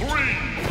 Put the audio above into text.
Three,